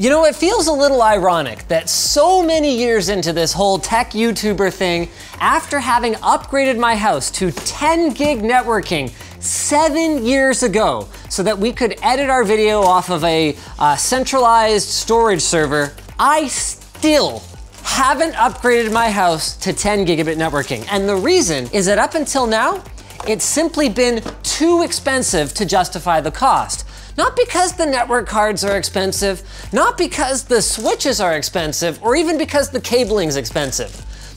You know, it feels a little ironic that so many years into this whole tech YouTuber thing, after having upgraded my house to 10 gig networking seven years ago so that we could edit our video off of a uh, centralized storage server, I still haven't upgraded my house to 10 gigabit networking. And the reason is that up until now, it's simply been too expensive to justify the cost. Not because the network cards are expensive, not because the switches are expensive, or even because the cabling's expensive.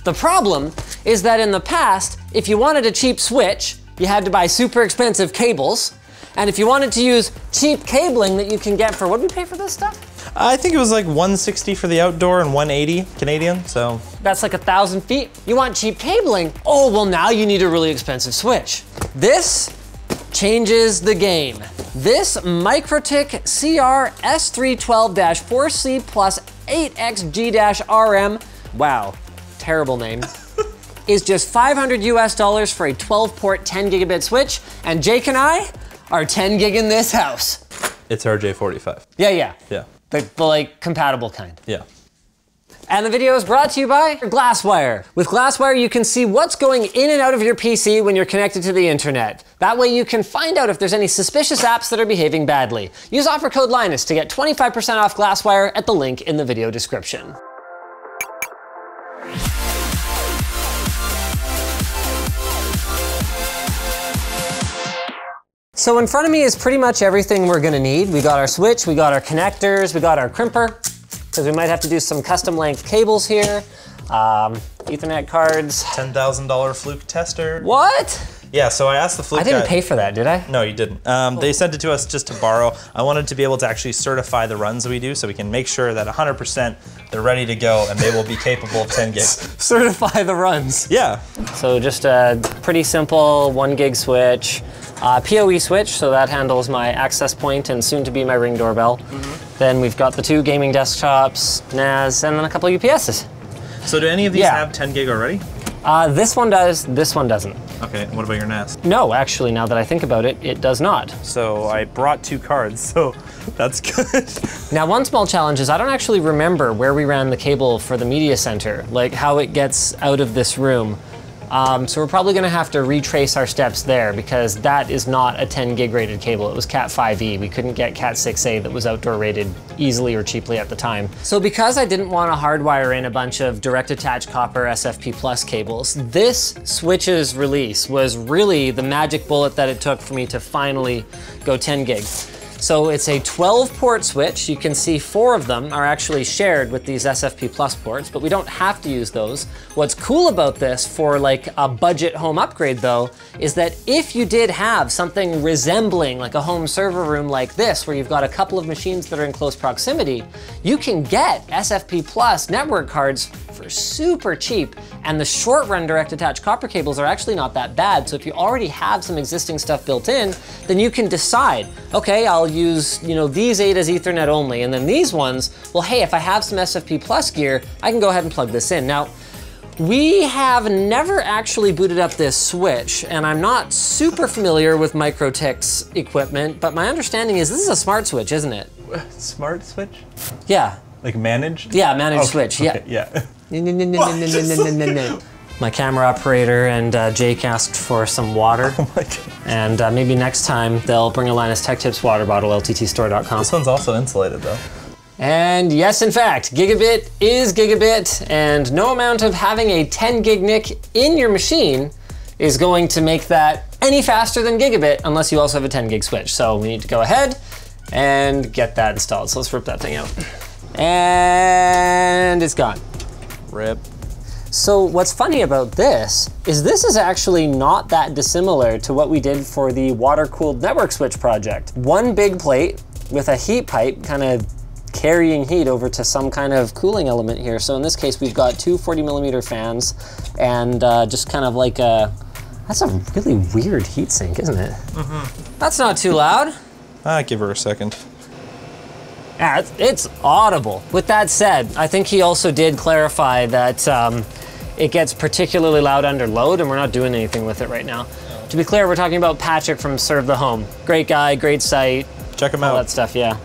The problem is that in the past, if you wanted a cheap switch, you had to buy super expensive cables. And if you wanted to use cheap cabling that you can get for, what do we pay for this stuff? I think it was like 160 for the outdoor and 180 Canadian, so. That's like a thousand feet. You want cheap cabling? Oh, well now you need a really expensive switch. This changes the game. This MikroTik CR S312-4C plus 8XG-RM, wow, terrible name, is just 500 US dollars for a 12 port 10 gigabit switch, and Jake and I are 10 gig in this house. It's RJ45. Yeah, yeah. Yeah. The, the like compatible kind. Yeah. And the video is brought to you by Glasswire. With Glasswire, you can see what's going in and out of your PC when you're connected to the internet. That way you can find out if there's any suspicious apps that are behaving badly. Use offer code Linus to get 25% off Glasswire at the link in the video description. So in front of me is pretty much everything we're gonna need. We got our switch, we got our connectors, we got our crimper, because we might have to do some custom length cables here. Um, Ethernet cards. $10,000 Fluke tester. What? Yeah, so I asked the Fluke I didn't guy- pay for that, did I? No, you didn't. Um, They sent it to us just to borrow. I wanted to be able to actually certify the runs we do so we can make sure that 100% they're ready to go and they will be capable of 10 gigs. Certify the runs. Yeah, So just a pretty simple one gig switch, uh, PoE switch, so that handles my access point and soon to be my ring doorbell. Then we've got the two gaming desktops, NAS, and then a couple of UPSs. So do any of these Yeah. have 10 gig already? Uh, this one does, this one doesn't. Okay, what about your NAS? No, actually, now that I think about it, it does not. So I brought two cards, so that's good. Now, one small challenge is I don't actually remember where we ran the cable for the media center, like how it gets out of this room. Um, so we're probably gonna have to retrace our steps there because that is not a 10 gig rated cable. It was Cat 5e. We couldn't get Cat 6a that was outdoor rated easily or cheaply at the time. So because I didn't want to hardwire in a bunch of direct attach copper SFP plus cables, this switch's release was really the magic bullet that it took for me to finally go 10 gig. So it's a 12 port switch. You can see four of them are actually shared with these SFP Plus ports, but we don't have to use those. What's cool about this for like a budget home upgrade though, is that if you did have something resembling like a home server room like this, where you've got a couple of machines that are in close proximity, you can get SFP Plus network cards for super cheap. And the short run direct attached copper cables are actually not that bad. So if you already have some existing stuff built in, then you can decide, okay, I'll use, you know, these eight as ethernet only. And then these ones, well, hey, if I have some SFP plus gear, I can go ahead and plug this in. Now, we have never actually booted up this switch, and I'm not super familiar with MikroTik's equipment, but my understanding is this is a smart switch, isn't it? Smart switch? Yeah. Like managed? Yeah, managed Okay, switch, yeah. okay, yeah my camera operator and uh, Jake asked for some water. Oh and uh, maybe next time they'll bring a Linus Tech Tips water bottle, lttstore.com. This one's also insulated though. And yes, in fact, gigabit is gigabit, and no amount of having a 10 gig NIC in your machine is going to make that any faster than gigabit unless you also have a 10 gig switch. So we need to go ahead and get that installed. So let's rip that thing out. And it's gone. Rip. So what's funny about this is this is actually not that dissimilar to what we did for the water-cooled network switch project. One big plate with a heat pipe kind of carrying heat over to some kind of cooling element here. So in this case, we've got two 40 millimeter fans and uh, just kind of like a, that's a really weird heat sink, isn't it? Mm -hmm. That's not too loud. Ah, give her a second. Yeah, it's, it's audible. With that said, I think he also did clarify that um, it gets particularly loud under load, and we're not doing anything with it right now. To be clear, we're talking about Patrick from Serve the Home. Great guy, great site, Check all out. that stuff, yeah.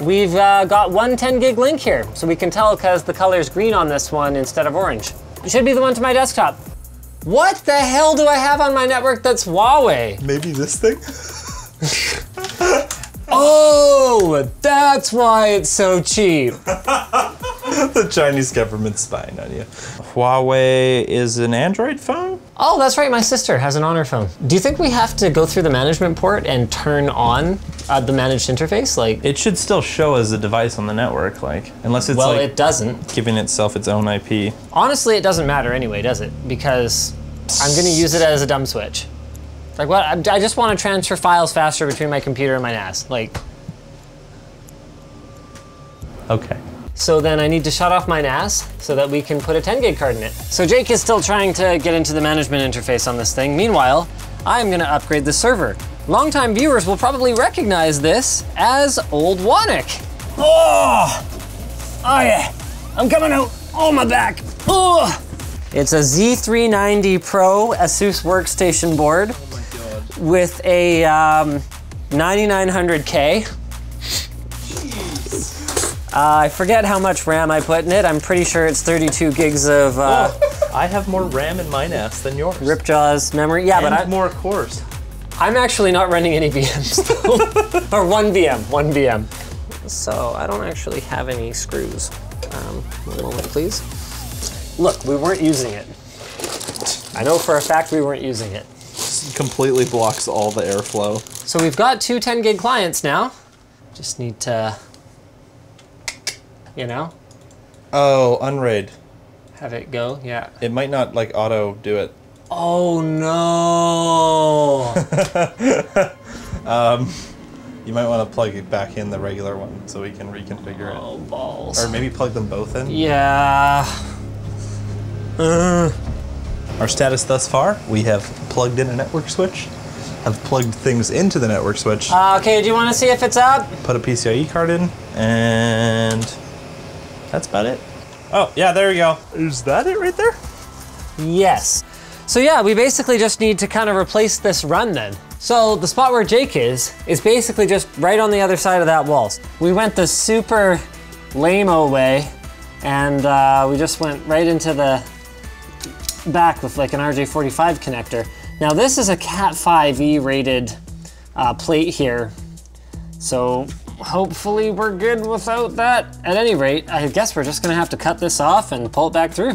we've uh, got one 10 gig link here, so we can tell because the color is green on this one instead of orange. It should be the one to my desktop. What the hell do I have on my network that's Huawei? Maybe this thing? Oh, that's why it's so cheap. the Chinese government's spying on you. Huawei is an Android phone? Oh, that's right. My sister has an Honor phone. Do you think we have to go through the management port and turn on uh, the managed interface? Like, It should still show as a device on the network, like, unless it's well, like it doesn't. giving itself its own IP. Honestly, it doesn't matter anyway, does it? Because I'm going to use it as a dumb switch. Like, what? I I just want to transfer files faster between my computer and my NAS. Like, Okay. So then I need to shut off my NAS so that we can put a 10 gig card in it. So Jake is still trying to get into the management interface on this thing. Meanwhile, I'm gonna upgrade the server. Longtime viewers will probably recognize this as Old Wannick. Oh! Oh yeah, I'm coming out. Oh, my back. Oh! It's a Z390 Pro Asus workstation board with a um, 9900K. Uh, I forget how much RAM I put in it. I'm pretty sure it's 32 gigs of uh, I have more RAM in my NAS than yours. Ripjaws memory. Yeah, and but I, more cores. I'm actually not running any VMs though. or one VM, one VM. So I don't actually have any screws. Um, one moment, please. Look, we weren't using it. I know for a fact we weren't using it. Completely blocks all the airflow. So we've got two 10 gig clients now. Just need to, you know, Oh, Unraid. have it go. Yeah. It might not like auto do it. Oh no! You might want to plug it back in the regular one so we can reconfigure oh balls. it. Or maybe plug them both in. Yeah. Uh, Our status thus far, we have plugged in a network switch, have plugged things into the network switch, uh, okay, do you want to see if it's up? put a PCIe card in, and that's about it. Oh, yeah, there we go. Is that it right there? Yes. So yeah, we basically just need to kind of replace this run then. So the spot where Jake is, is basically just right on the other side of that wall. We went the super lame-o way, and uh, we just went right into the back with like an RJ45 connector. Now this is a Cat5e rated uh, plate here, so hopefully we're good without that. At any rate, I guess we're just gonna have to cut this off and pull it back through.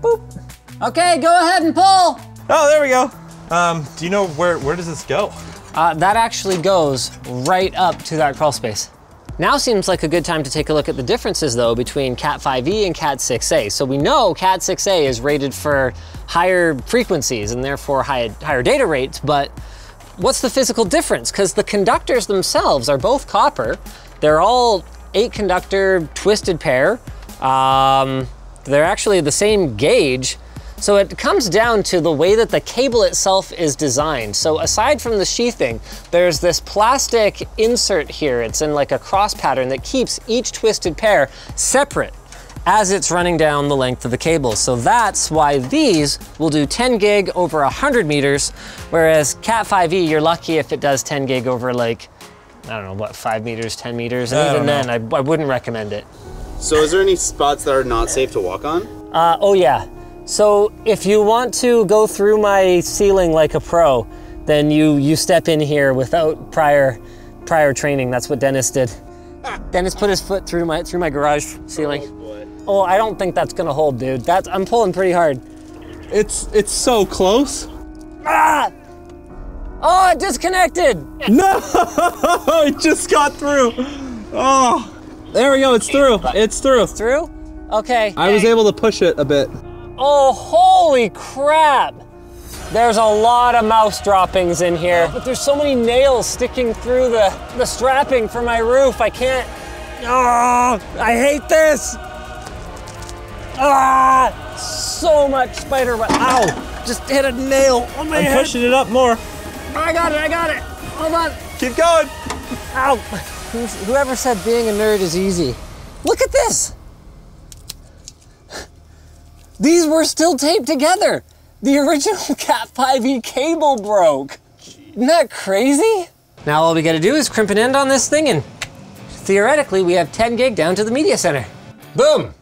Boop. Okay, go ahead and pull. Oh, there we go. Um, do you know where where does this go? Uh, that actually goes right up to that crawl space. Now seems like a good time to take a look at the differences though between Cat 5e and Cat 6a. So we know Cat 6a is rated for higher frequencies and therefore high, higher data rates, but what's the physical difference? Because the conductors themselves are both copper. They're all eight conductor twisted pair. Um, they're actually the same gauge. So it comes down to the way that the cable itself is designed. So aside from the sheathing, there's this plastic insert here. It's in like a cross pattern that keeps each twisted pair separate as it's running down the length of the cable. So that's why these will do 10 gig over 100 meters, whereas Cat 5e, you're lucky if it does 10 gig over like, I don't know, what, five meters, 10 meters? And I even then, I, I wouldn't recommend it. So is there any spots that are not safe to walk on? Uh, oh yeah. So if you want to go through my ceiling like a pro, then you you step in here without prior prior training. That's what Dennis did. Dennis put his foot through my through my garage ceiling. Oh, I don't think that's gonna hold, dude. That's I'm pulling pretty hard. It's it's so close. Ah! Oh, it disconnected. No, it just got through. Oh, there we go. It's through. It's through. Through? Okay. I was able to push it a bit. Oh, holy crap! There's a lot of mouse droppings in here. But there's so many nails sticking through the, the strapping for my roof. I can't. Oh, I hate this! Ah! So much spider web. Ow! Just hit a nail on my I'm head. pushing it up more. I got it, I got it. Hold on. Keep going. Ow! Whoever said being a nerd is easy. Look at this! These were still taped together. The original Cat 5e cable broke. Isn't that crazy? Now all we gotta do is crimp an end on this thing and theoretically we have 10 gig down to the media center. Boom!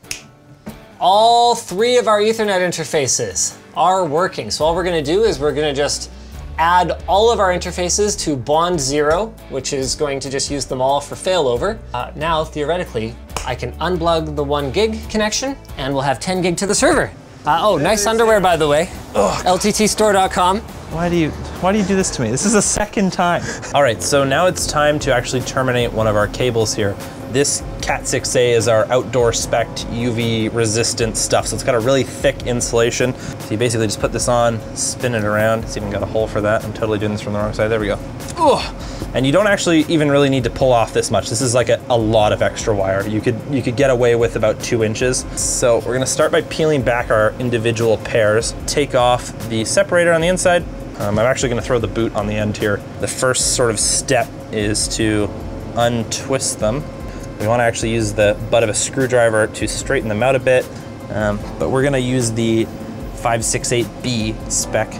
All three of our ethernet interfaces are working. So all we're gonna do is we're gonna just add all of our interfaces to bond zero, which is going to just use them all for failover. Uh, now, theoretically, I can unplug the one gig connection and we'll have 10 gig to the server. Uh, oh, nice underwear, by the way. LTTstore.com. Why do you why do you do this to me? This is the second time. All right, so now it's time to actually terminate one of our cables here. This Cat 6A is our outdoor spec UV resistant stuff. So it's got a really thick insulation. So you basically just put this on, spin it around. It's even got a hole for that. I'm totally doing this from the wrong side. There we go. And you don't actually even really need to pull off this much. This is like a, a lot of extra wire. You could you could get away with about two inches. So we're gonna start by peeling back our individual pairs. Take off the separator on the inside. Um, I'm actually gonna throw the boot on the end here. The first sort of step is to untwist them. We wanna actually use the butt of a screwdriver to straighten them out a bit, um, but we're gonna use the 568B spec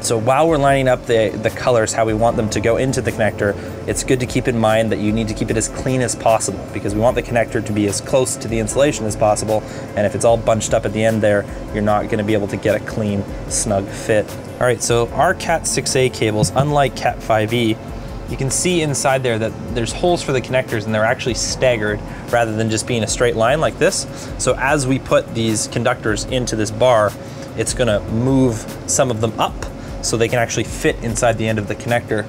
so while we're lining up the, the colors how we want them to go into the connector, it's good to keep in mind that you need to keep it as clean as possible because we want the connector to be as close to the insulation as possible. And if it's all bunched up at the end there, you're not gonna be able to get a clean, snug fit. All right, so our Cat 6A cables, unlike Cat 5e, you can see inside there that there's holes for the connectors and they're actually staggered rather than just being a straight line like this. So as we put these conductors into this bar, it's gonna move some of them up so they can actually fit inside the end of the connector.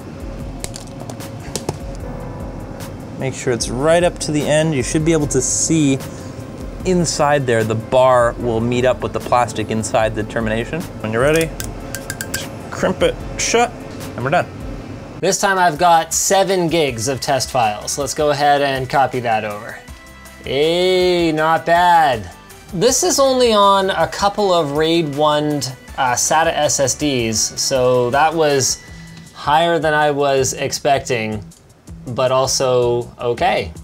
Make sure it's right up to the end. You should be able to see inside there, the bar will meet up with the plastic inside the termination. When you're ready, just crimp it shut and we're done. This time I've got seven gigs of test files. Let's go ahead and copy that over. Hey, not bad. This is only on a couple of RAID 1 uh, SATA SSDs, so that was higher than I was expecting, but also okay.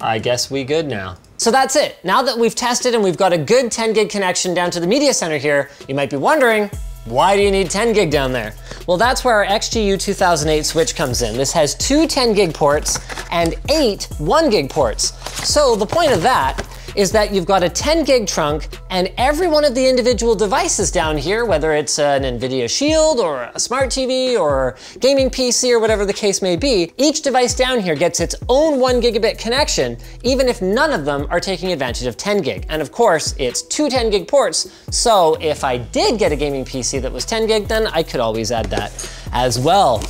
I guess we good now. So that's it. Now that we've tested and we've got a good 10 gig connection down to the media center here, you might be wondering, why do you need 10 gig down there? Well, that's where our XG-U2008 switch comes in. This has two 10 gig ports and eight one gig ports. So the point of that is that you've got a 10 gig trunk and every one of the individual devices down here, whether it's an NVIDIA Shield or a smart TV or gaming PC or whatever the case may be, each device down here gets its own one gigabit connection, even if none of them are taking advantage of 10 gig. And of course, it's two 10 gig ports, so if I did get a gaming PC that was 10 gig, then I could always add that as well.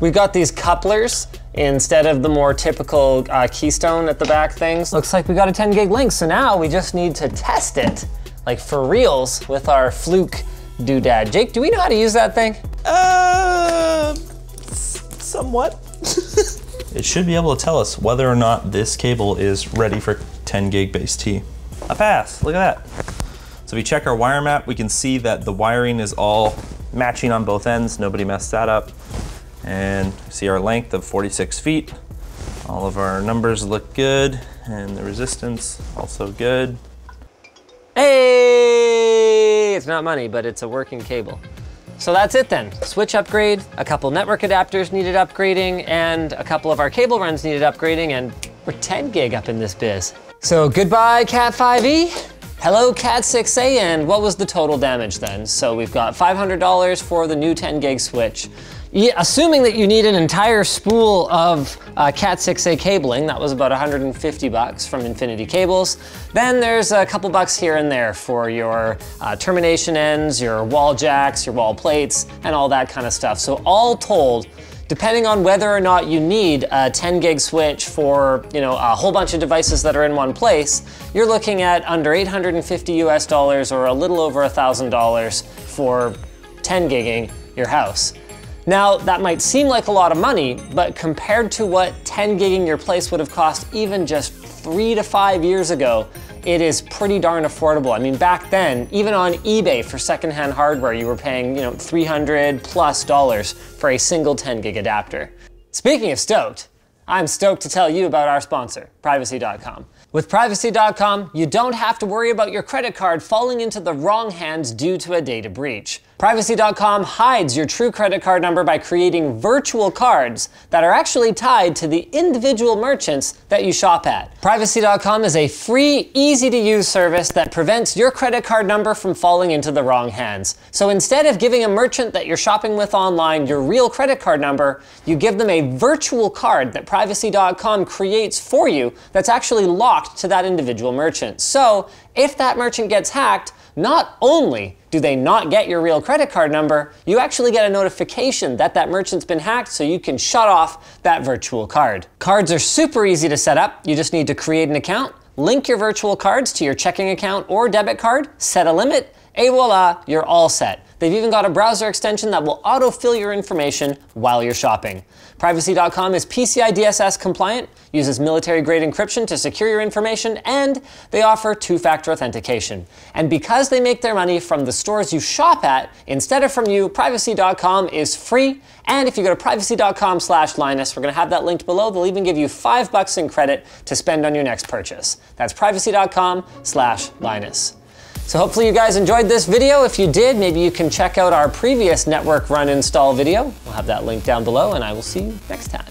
We've got these couplers instead of the more typical uh, keystone at the back things. Looks like we got a 10 gig link, so now we just need to test it, like for reals, with our Fluke doodad. Jake, do we know how to use that thing? Uh, somewhat. it should be able to tell us whether or not this cable is ready for 10 gig base T. A pass, look at that. So if we check our wire map, we can see that the wiring is all matching on both ends. Nobody messed that up. And see our length of 46 feet. All of our numbers look good and the resistance also good. Hey, it's not money, but it's a working cable. So that's it then. Switch upgrade, a couple network adapters needed upgrading, and a couple of our cable runs needed upgrading, and we're 10 gig up in this biz. So goodbye Cat 5e, hello Cat 6a, and what was the total damage then? So we've got $500 for the new 10 gig switch. Assuming that you need an entire spool of uh, Cat 6A cabling, that was about 150 bucks from Infinite Cables. Then there's a couple bucks here and there for your uh, termination ends, your wall jacks, your wall plates, and all that kind of stuff. So all told, depending on whether or not you need a 10 gig switch for you know a whole bunch of devices that are in one place, you're looking at under 850 US dollars or a little over $1,000 for 10 gigging your house. Now, that might seem like a lot of money, but compared to what 10 gigging your place would have cost even just three to five years ago, it is pretty darn affordable. I mean, back then, even on eBay for secondhand hardware, you were paying, you know, 300 plus dollars for a single 10 gig adapter. Speaking of stoked, I'm stoked to tell you about our sponsor, Privacy.com. With Privacy.com, you don't have to worry about your credit card falling into the wrong hands due to a data breach. Privacy.com hides your true credit card number by creating virtual cards that are actually tied to the individual merchants that you shop at. Privacy.com is a free, easy to use service that prevents your credit card number from falling into the wrong hands. So instead of giving a merchant that you're shopping with online your real credit card number, you give them a virtual card that Privacy.com creates for you that's actually locked to that individual merchant. So if that merchant gets hacked, not only do they not get your real credit card number, you actually get a notification that that merchant's been hacked so you can shut off that virtual card. Cards are super easy to set up. You just need to create an account, link your virtual cards to your checking account or debit card, set a limit, et voila, you're all set. They've even got a browser extension that will autofill your information while you're shopping. Privacy.com is PCI DSS compliant, uses military grade encryption to secure your information, and they offer two factor authentication. And because they make their money from the stores you shop at instead of from you, Privacy.com is free. And if you go to privacy.com slash Linus, we're going to have that linked below. They'll even give you five bucks in credit to spend on your next purchase. That's privacy.com slash Linus. So hopefully you guys enjoyed this video. If you did, maybe you can check out our previous network run install video. We'll have that link down below and I will see you next time.